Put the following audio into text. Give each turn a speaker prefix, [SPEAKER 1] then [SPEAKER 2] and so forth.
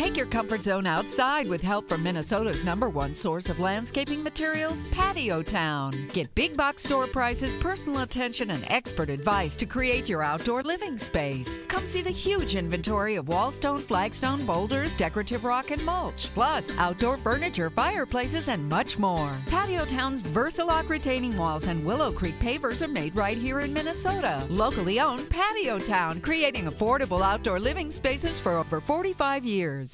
[SPEAKER 1] Take your comfort zone outside with help from Minnesota's number one source of landscaping materials, Patio Town. Get big box store prices, personal attention, and expert advice to create your outdoor living space. Come see the huge inventory of wallstone, flagstone, boulders, decorative rock, and mulch, plus outdoor furniture, fireplaces, and much more. Patio Town's Versa-Lok retaining walls and Willow Creek pavers are made right here in Minnesota. Locally owned Patio Town, creating affordable outdoor living spaces for over 45 years.